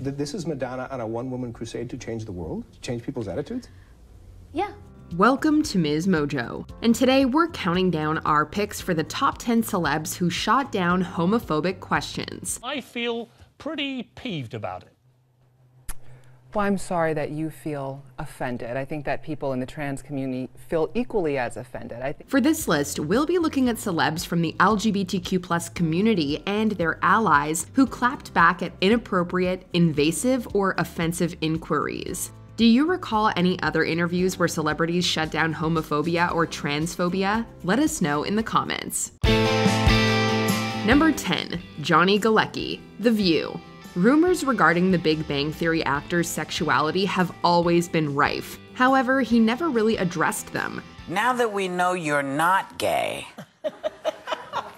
This is Madonna on a one woman crusade to change the world, to change people's attitudes? Yeah. Welcome to Ms. Mojo, and today we're counting down our picks for the top 10 celebs who shot down homophobic questions. I feel pretty peeved about it. Well, I'm sorry that you feel offended. I think that people in the trans community feel equally as offended. For this list, we'll be looking at celebs from the LGBTQ plus community and their allies who clapped back at inappropriate, invasive, or offensive inquiries. Do you recall any other interviews where celebrities shut down homophobia or transphobia? Let us know in the comments. Number 10, Johnny Galecki, The View. Rumors regarding the Big Bang Theory actor's sexuality have always been rife. However, he never really addressed them. Now that we know you're not gay,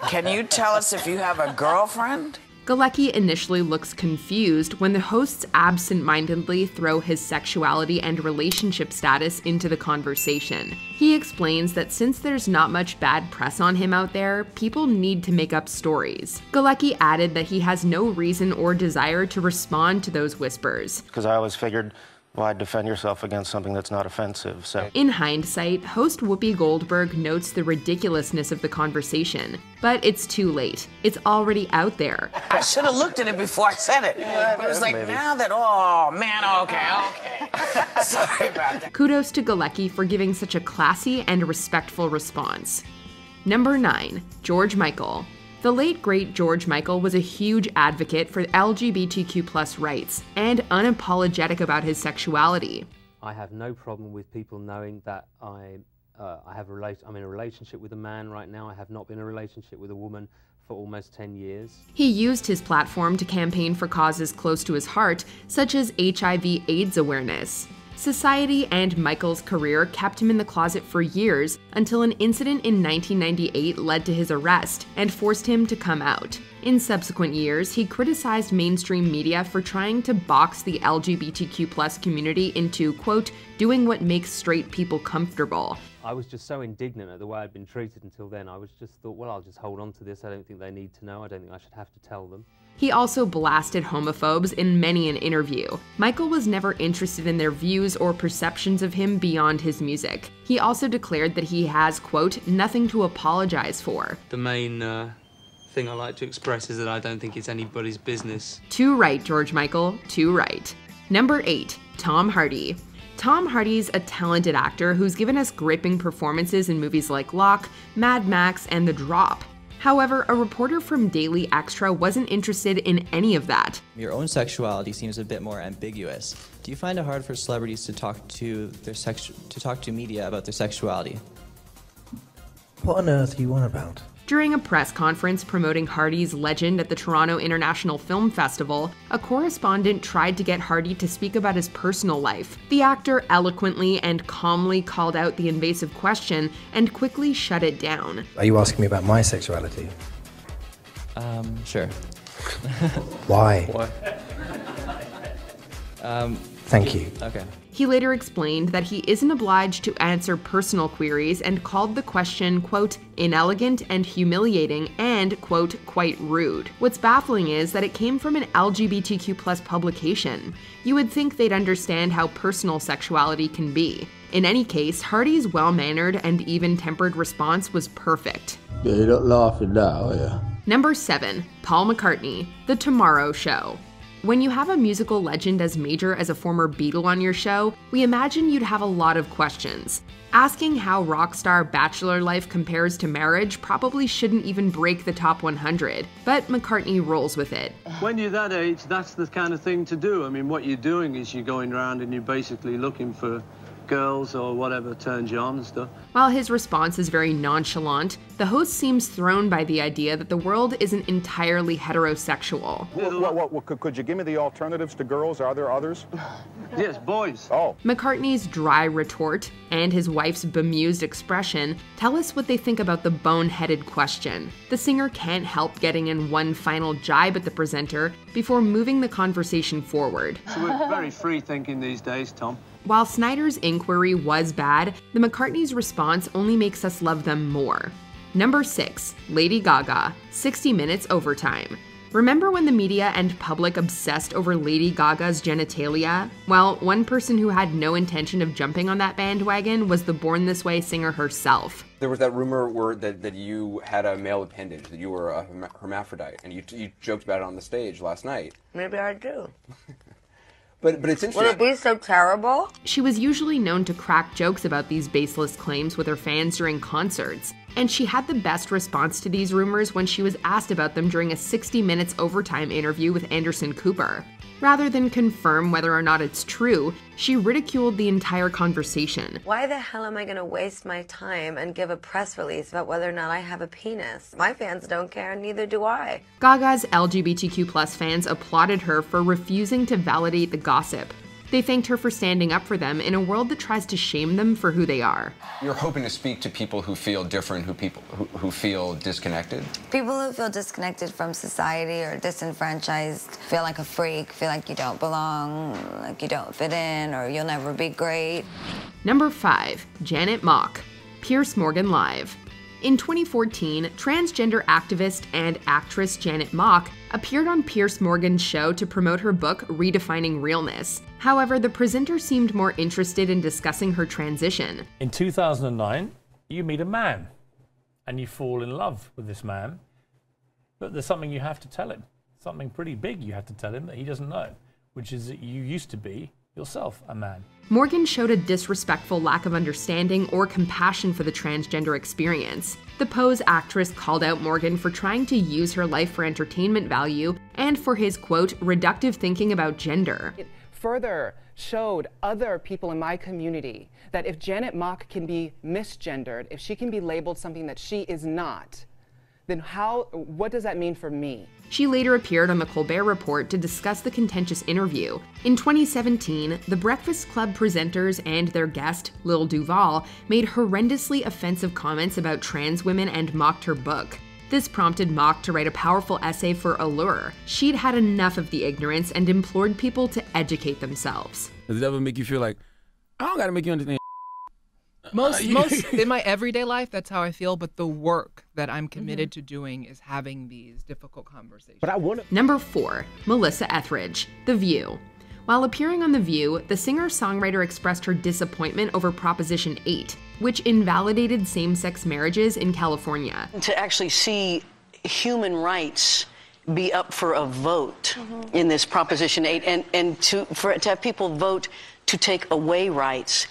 can you tell us if you have a girlfriend? Galecki initially looks confused when the hosts absent mindedly throw his sexuality and relationship status into the conversation. He explains that since there's not much bad press on him out there, people need to make up stories. Galecki added that he has no reason or desire to respond to those whispers. Because I always figured why defend yourself against something that's not offensive? So, in hindsight, host Whoopi Goldberg notes the ridiculousness of the conversation, but it's too late. It's already out there. I should have looked at it before I said it. But was like Maybe. now that, oh man, okay, okay. Sorry about that. Kudos to Galecki for giving such a classy and respectful response. Number 9, George Michael. The late great George Michael was a huge advocate for LGBTQ rights and unapologetic about his sexuality. I have no problem with people knowing that I, uh, I have a rela- I'm in a relationship with a man right now. I have not been in a relationship with a woman for almost 10 years. He used his platform to campaign for causes close to his heart, such as HIV AIDS awareness. Society and Michael's career kept him in the closet for years until an incident in 1998 led to his arrest and forced him to come out. In subsequent years, he criticized mainstream media for trying to box the LGBTQ community into, quote, doing what makes straight people comfortable. I was just so indignant at the way I'd been treated until then. I was just thought, well, I'll just hold on to this. I don't think they need to know. I don't think I should have to tell them. He also blasted homophobes in many an interview. Michael was never interested in their views or perceptions of him beyond his music. He also declared that he has, quote, nothing to apologize for. The main uh, thing I like to express is that I don't think it's anybody's business. Too right, George Michael, too right. Number 8, Tom Hardy. Tom Hardy's a talented actor who's given us gripping performances in movies like Locke, Mad Max, and The Drop. However, a reporter from Daily Xtra wasn't interested in any of that. Your own sexuality seems a bit more ambiguous. Do you find it hard for celebrities to talk to their sex to talk to media about their sexuality? What on earth are you on about? During a press conference promoting Hardy's legend at the Toronto International Film Festival, a correspondent tried to get Hardy to speak about his personal life. The actor eloquently and calmly called out the invasive question and quickly shut it down. Are you asking me about my sexuality? Um, sure. Why? Why? Um, Thank you. Okay. He later explained that he isn't obliged to answer personal queries and called the question, quote, inelegant and humiliating and, quote, quite rude. What's baffling is that it came from an LGBTQ plus publication. You would think they'd understand how personal sexuality can be. In any case, Hardy's well mannered and even tempered response was perfect. Yeah, you're not laughing now, yeah. Number 7. Paul McCartney, The Tomorrow Show. When you have a musical legend as major as a former Beatle on your show, we imagine you'd have a lot of questions. Asking how rock star bachelor life compares to marriage probably shouldn't even break the top 100, but McCartney rolls with it. When you're that age, that's the kind of thing to do. I mean, what you're doing is you're going around and you're basically looking for girls or whatever turns you on and stuff. While his response is very nonchalant, the host seems thrown by the idea that the world isn't entirely heterosexual. What, what, what, could you give me the alternatives to girls? Are there others? yes, boys. Oh. McCartney's dry retort and his wife's bemused expression tell us what they think about the boneheaded question. The singer can't help getting in one final jibe at the presenter before moving the conversation forward. So we're very free thinking these days, Tom. While Snyder's inquiry was bad, the McCartney's response only makes us love them more. Number 6, Lady Gaga, 60 Minutes Overtime. Remember when the media and public obsessed over Lady Gaga's genitalia? Well, one person who had no intention of jumping on that bandwagon was the Born This Way singer herself. There was that rumor where that, that you had a male appendage, that you were a hermaphrodite, and you, you joked about it on the stage last night. Maybe I do. But, but it's interesting. Would it be so terrible? She was usually known to crack jokes about these baseless claims with her fans during concerts, and she had the best response to these rumors when she was asked about them during a 60 Minutes overtime interview with Anderson Cooper. Rather than confirm whether or not it's true, she ridiculed the entire conversation. Why the hell am I going to waste my time and give a press release about whether or not I have a penis? My fans don't care, neither do I. Gaga's LGBTQ fans applauded her for refusing to validate the gossip, they thanked her for standing up for them in a world that tries to shame them for who they are. You're hoping to speak to people who feel different, who people who, who feel disconnected. People who feel disconnected from society or disenfranchised, feel like a freak, feel like you don't belong, like you don't fit in, or you'll never be great. Number five, Janet Mock, Piers Morgan Live. In 2014, transgender activist and actress Janet Mock appeared on Piers Morgan's show to promote her book, Redefining Realness. However, the presenter seemed more interested in discussing her transition. In 2009, you meet a man and you fall in love with this man, but there's something you have to tell him. Something pretty big you have to tell him that he doesn't know, which is that you used to be yourself a man. Morgan showed a disrespectful lack of understanding or compassion for the transgender experience. The Pose actress called out Morgan for trying to use her life for entertainment value and for his quote, reductive thinking about gender. It further showed other people in my community that if Janet Mock can be misgendered, if she can be labeled something that she is not, then how, what does that mean for me? She later appeared on The Colbert Report to discuss the contentious interview. In 2017, the Breakfast Club presenters and their guest, Lil Duval, made horrendously offensive comments about trans women and mocked her book. This prompted Mock to write a powerful essay for Allure. She'd had enough of the ignorance and implored people to educate themselves. Does it ever make you feel like, I don't gotta make you understand most most in my everyday life that's how i feel but the work that i'm committed mm-hmm. to doing is having these difficult conversations but i want to number four melissa etheridge the view while appearing on The View, the singer songwriter expressed her disappointment over Proposition 8, which invalidated same sex marriages in California. To actually see human rights be up for a vote mm-hmm. in this Proposition 8 and, and to, for, to have people vote to take away rights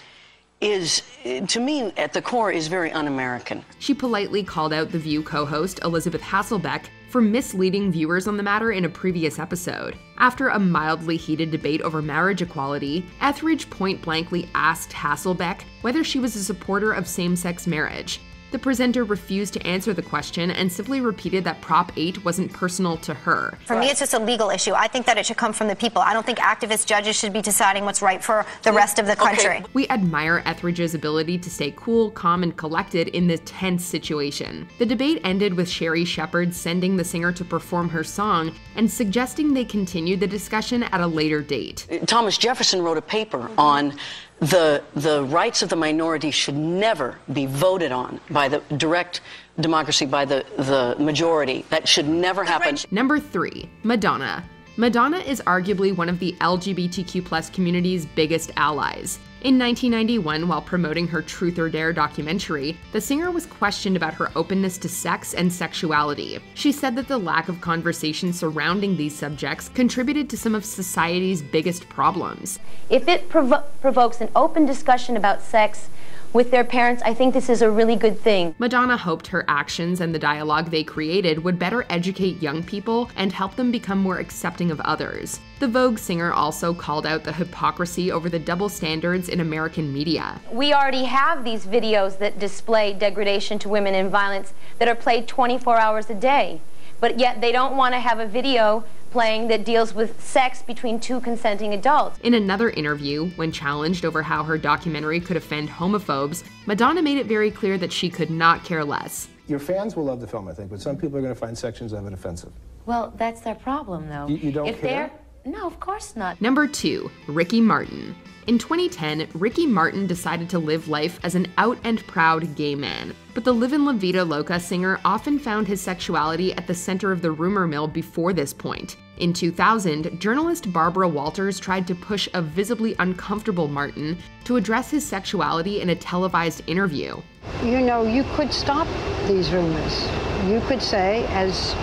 is, to me, at the core, is very un American. She politely called out The View co host Elisabeth Hasselbeck for misleading viewers on the matter in a previous episode. After a mildly heated debate over marriage equality, Etheridge point blankly asked Hasselbeck whether she was a supporter of same sex marriage. The presenter refused to answer the question and simply repeated that Prop 8 wasn't personal to her. For me, it's just a legal issue. I think that it should come from the people. I don't think activist judges should be deciding what's right for the rest of the country. Okay. We admire Etheridge's ability to stay cool, calm, and collected in this tense situation. The debate ended with Sherri Shepherd sending the singer to perform her song and suggesting they continue the discussion at a later date. Thomas Jefferson wrote a paper on the, the rights of the minority should never be voted on by the direct democracy, by the, the majority. That should never happen. Number three, Madonna. Madonna is arguably one of the LGBTQ plus community's biggest allies. In 1991, while promoting her Truth or Dare documentary, the singer was questioned about her openness to sex and sexuality. She said that the lack of conversation surrounding these subjects contributed to some of society's biggest problems. If it provo- provokes an open discussion about sex, with their parents, I think this is a really good thing. Madonna hoped her actions and the dialogue they created would better educate young people and help them become more accepting of others. The Vogue singer also called out the hypocrisy over the double standards in American media. We already have these videos that display degradation to women and violence that are played 24 hours a day, but yet they don't want to have a video playing that deals with sex between two consenting adults. In another interview, when challenged over how her documentary could offend homophobes, Madonna made it very clear that she could not care less. Your fans will love the film, I think, but some people are going to find sections of it offensive. Well, that's their problem, though. You, you don't if care? They're, No, of course not. Number 2. Ricky Martin. In 2010, Ricky Martin decided to live life as an out and proud gay man. But the Livin' La Vida Loca singer often found his sexuality at the center of the rumor mill before this point. In 2000, journalist Barbara Walters tried to push a visibly uncomfortable Martin to address his sexuality in a televised interview. You know, you could stop these rumors. You could say, as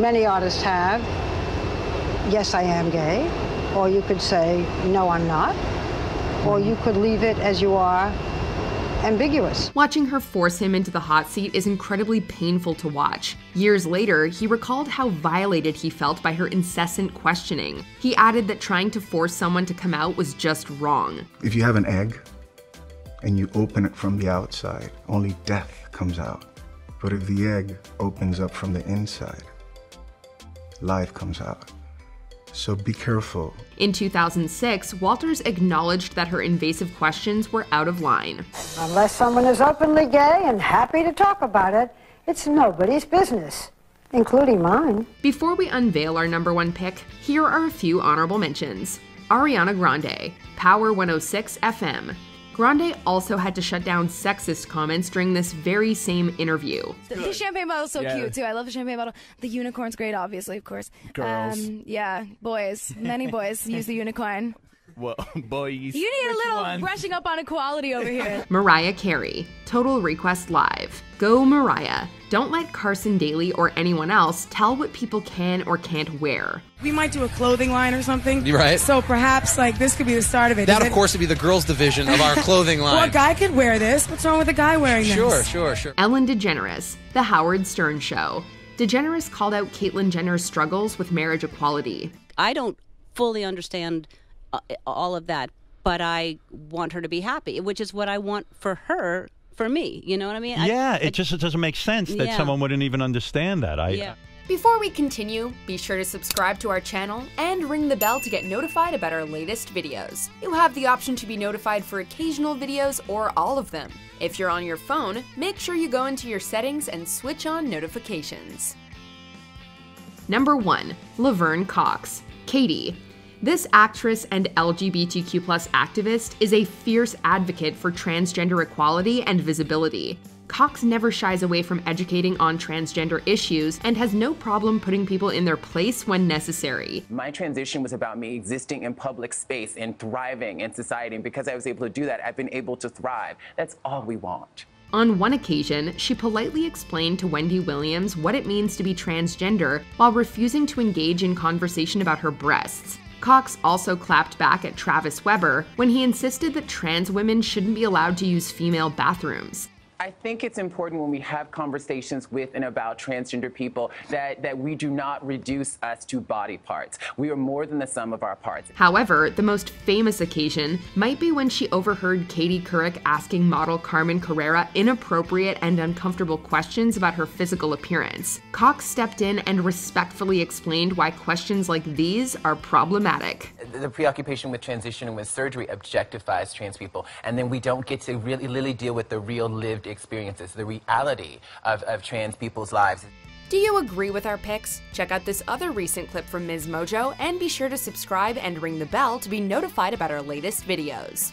many artists have, yes, I am gay. Or you could say, no, I'm not. Or you could leave it as you are, ambiguous. Watching her force him into the hot seat is incredibly painful to watch. Years later, he recalled how violated he felt by her incessant questioning. He added that trying to force someone to come out was just wrong. If you have an egg and you open it from the outside, only death comes out. But if the egg opens up from the inside, life comes out. So be careful. In 2006, Walters acknowledged that her invasive questions were out of line. Unless someone is openly gay and happy to talk about it, it's nobody's business, including mine. Before we unveil our number one pick, here are a few honorable mentions. Ariana Grande, Power 106 FM. Grande also had to shut down sexist comments during this very same interview. The, the champagne bottle's so Yeah. cute too. I love the champagne bottle. The unicorn's great, obviously, of course. Girls. Um, yeah, boys. Many boys use the unicorn. Well, boys. You need a little brushing up on equality over here. Mariah Carey, Total Request Live. Go Mariah. Don't let Carson Daly or anyone else tell what people can or can't wear. We might do a clothing line or something. You're right. So perhaps like this could be the start of it. That, Is of it- course, would be the girls' division of our clothing line. Well, a guy could wear this. What's wrong with a guy wearing this? Sure, sure, sure. Ellen DeGeneres, The Howard Stern Show. DeGeneres called out Caitlyn Jenner's struggles with marriage equality. I don't fully understand Uh, eh, all of that, but I want her to be happy, which is what I want for her, for me. You know what I mean? Yeah, I- it just it doesn't make sense that Yeah. someone wouldn't even understand that. I, Yeah. Before we continue, be sure to subscribe to our channel and ring the bell to get notified about our latest videos. You have the option to be notified for occasional videos or all of them. If you're on your phone, make sure you go into your settings and switch on notifications. Number 1. Laverne Cox. Katie. This actress and LGBTQ activist is a fierce advocate for transgender equality and visibility. Cox never shies away from educating on transgender issues and has no problem putting people in their place when necessary. My transition was about me existing in public space and thriving in society. And because I was able to do that, I've been able to thrive. That's all we want. On one occasion, she politely explained to Wendy Williams what it means to be transgender while refusing to engage in conversation about her breasts. Cox also clapped back at Travis Weber when he insisted that trans women shouldn't be allowed to use female bathrooms. I think it's important when we have conversations with and about transgender people that, that we do not reduce us to body parts. We are more than the sum of our parts. However, the most famous occasion might be when she overheard Katie Couric asking model Carmen Carrera inappropriate and uncomfortable questions about her physical appearance. Cox stepped in and respectfully explained why questions like these are problematic. The preoccupation with transition and with surgery objectifies trans people, and then we don't get to really, really deal with the real lived experiences, the reality of, of trans people's lives. Do you agree with our picks? Check out this other recent clip from Ms. Mojo and be sure to subscribe and ring the bell to be notified about our latest videos.